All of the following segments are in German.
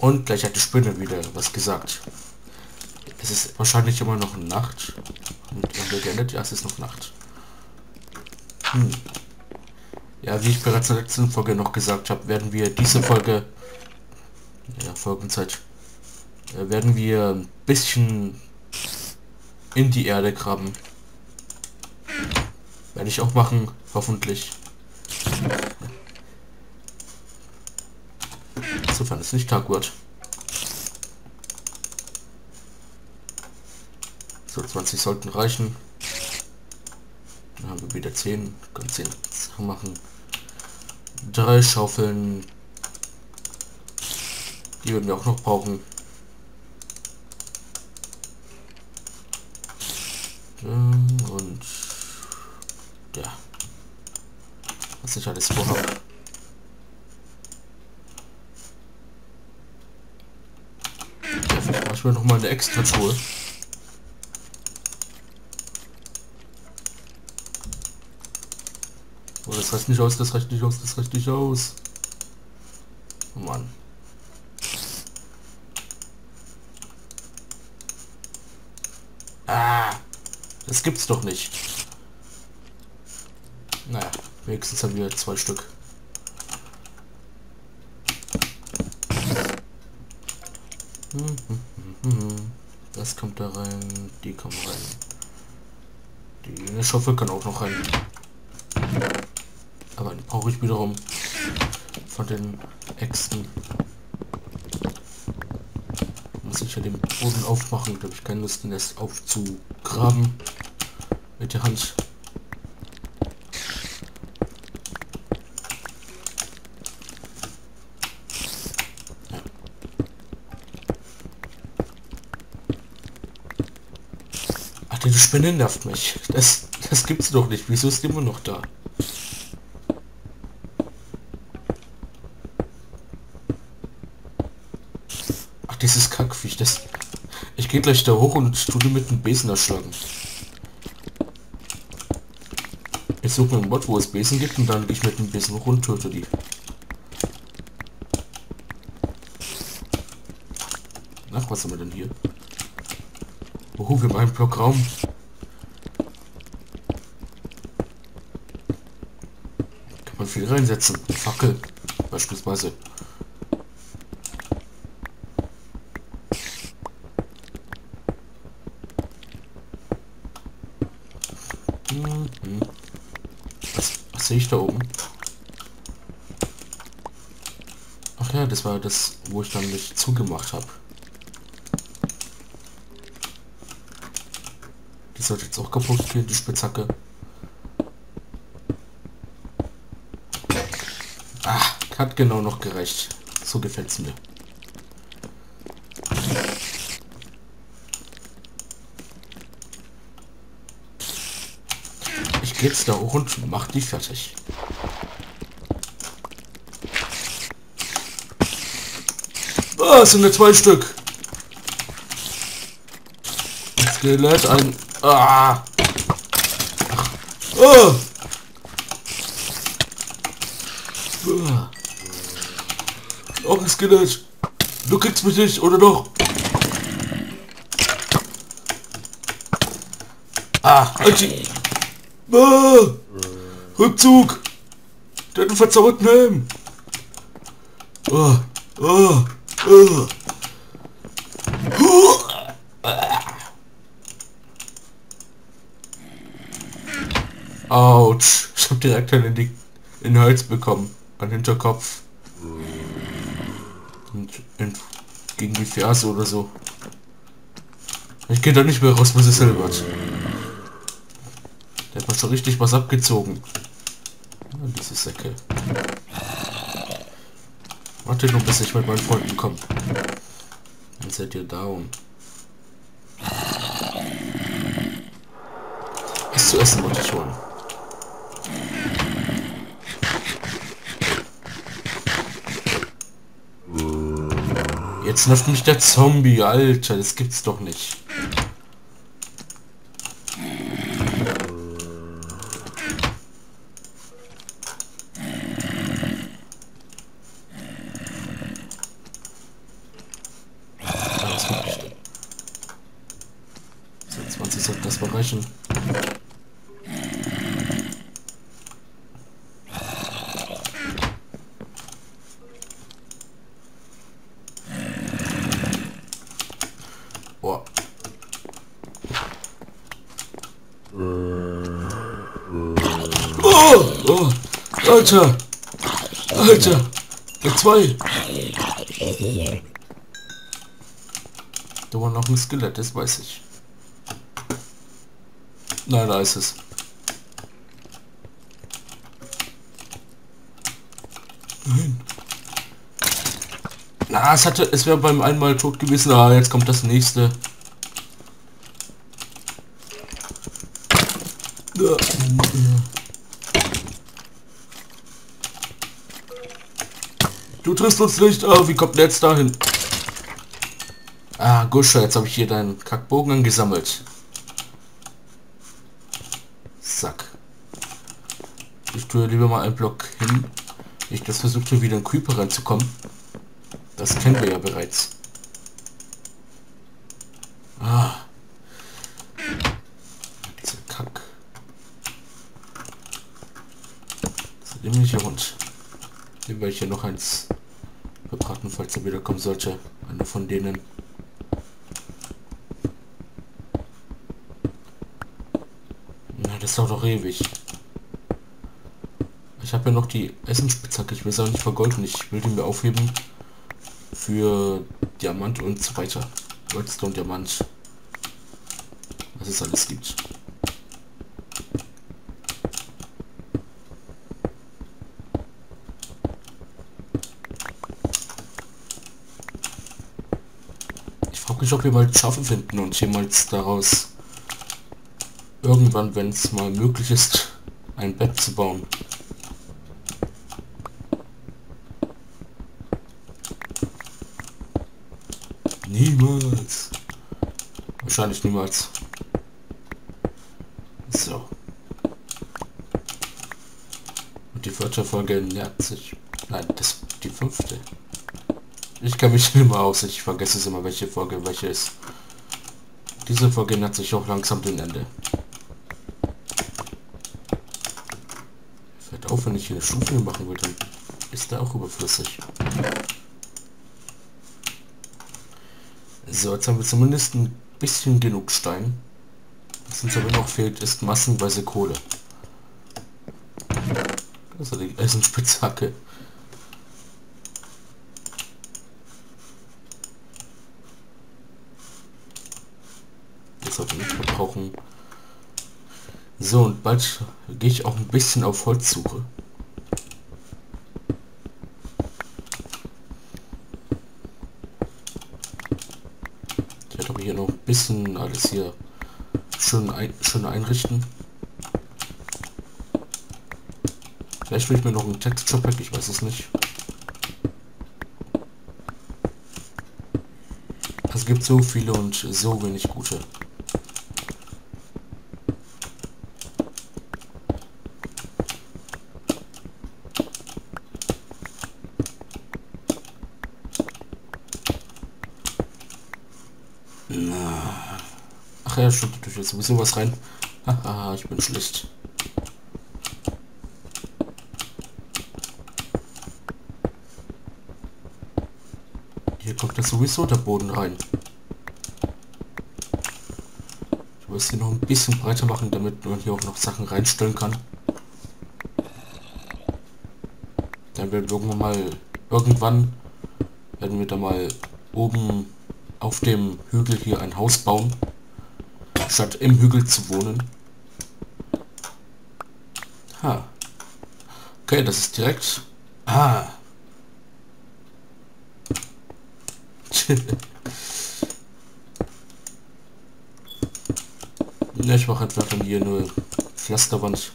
Und gleich hat die Spinne wieder was gesagt. Es ist wahrscheinlich immer noch Nacht. Und geendet, ja, es ist noch Nacht. Hm. Ja, wie ich bereits in der letzten Folge noch gesagt habe, werden wir diese Folge, ja, Folgenzeit, äh, werden wir ein bisschen in die Erde graben. Werde ich auch machen, hoffentlich. Sofern es nicht Tag wird. So, 20 sollten reichen. Dann haben wir wieder 10. Können 10 Sachen machen. Drei Schaufeln. Die würden wir auch noch brauchen. Und ja. Was ich alles vorhabe. Ja, vielleicht mache ich mir noch mal eine extra Truhe. Oh, das reicht nicht aus, das reicht nicht aus, das reicht nicht aus. Oh Mann. Ah, das gibt's doch nicht. Naja, wenigstens haben wir zwei Stück. Das kommt da rein, die kommen rein. Die Schaufel kann auch noch rein. Aber die brauche ich wiederum von den Äxten. Muss ich ja den Boden aufmachen, da habe ich keine Lust, den erst aufzugraben mit der Hand. Diese Spinne nervt mich. Das, das gibt's doch nicht. Wieso ist die immer noch da? dieses Kackviech, das... Ich gehe gleich da hoch und tu die mit dem Besen erschlagen. Ich suche mir ein Mod, wo es Besen gibt und dann gehe ich mit dem Besen hoch und töte die. Ach, was haben wir denn hier? Wir haben einen Blockraum. Kann man viel reinsetzen. Fackel. Beispielsweise. sehe ich da oben? Ach ja, das war das, wo ich dann nicht zugemacht habe. Die sollte jetzt auch kaputt gehen, die Spitzhacke. Ah, hat genau noch gerecht. So gefällt es mir. jetzt da hoch und macht die fertig. Ah, es sind nur zwei Stück. Skelett, ein... Ah! Oh! Ein Skelett. Du kriegst mich nicht, oder doch? Ah, okay. Ah, Rückzug! Der hat einen verzauberten Helm! Ah, ah, ah. Direkt in, die, in Hals bekommen. An Hinterkopf. Und in, gegen die Ferse oder so. Ich gehe da nicht mehr raus, es hell wird. Der hat schon richtig was abgezogen. Ja, diese Säcke. Warte nur, bis ich mit meinen Freunden komme. Dann seid ihr down. Was zu essen wollte ich holen. Jetzt läuft mich der Zombie, Alter, das gibt's doch nicht. Was mache ich denn? 26 sollte das bereichen. Alter, Alter, der zwei. Da war noch ein Skelett, das weiß ich. Nein, da ist es. Nein. Na, es hatte, es wäre beim einmal tot gewesen. Ah, jetzt kommt das nächste. Du triffst uns nicht. Ah, wie kommt der jetzt dahin? Ah, Gusche, jetzt habe ich hier deinen Kackbogen angesammelt. Zack. Ich tue lieber mal einen Block hin. Ich das versucht hier wieder ein Creeper reinzukommen. Das kennen wir ja bereits. Ah. Nehmen wir hier noch eins verbraten, falls er wiederkommen sollte. Einer von denen. Na, das dauert doch ewig. Ich habe ja noch die Essensspitzhacke. Ich will es auch nicht vergolden. Ich will die mir aufheben für Diamant und so weiter. Redstone, Diamant. Was es alles gibt. Ich frage mich, ob wir mal Schaffen finden und jemals daraus irgendwann, wenn es mal möglich ist, ein Bett zu bauen. Niemals. Wahrscheinlich niemals. So. Und die vierte Folge nähert sich. Nein, das die fünfte. Ich kann mich immer aus. Ich vergesse es immer, welche Folge welche ist. Diese Folge nähert sich auch langsam dem Ende. Fällt auf, wenn ich hier eine Stufe machen will, dann ist der auch überflüssig. So, jetzt haben wir zumindest ein bisschen genug Stein. Was uns aber noch fehlt, ist massenweise Kohle. Das ist die Eisenspitzhacke. Sollte nicht mehr brauchen. So, und bald gehe ich auch ein bisschen auf Holzsuche. hier noch ein bisschen alles hier schön, ein, schön einrichten. Vielleicht will ich mir noch ein Texture Pack, ich weiß es nicht. Es gibt so viele und so wenig gute. Stimmt, durch jetzt sowieso was rein. Haha, ich bin schlecht. Hier kommt das sowieso der Boden rein. Ich muss hier noch ein bisschen breiter machen, damit man hier auch noch Sachen reinstellen kann. Dann werden wir irgendwann mal irgendwann werden wir da mal oben auf dem Hügel hier ein Haus bauen, statt im Hügel zu wohnen. Ha. Okay, das ist direkt... Ah. ne, ich mache einfach von hier nur Pflasterwand.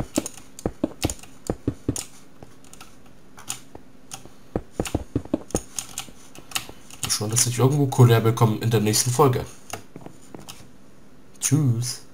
schon, dass ich irgendwo Kohle bekomme in der nächsten Folge. choose.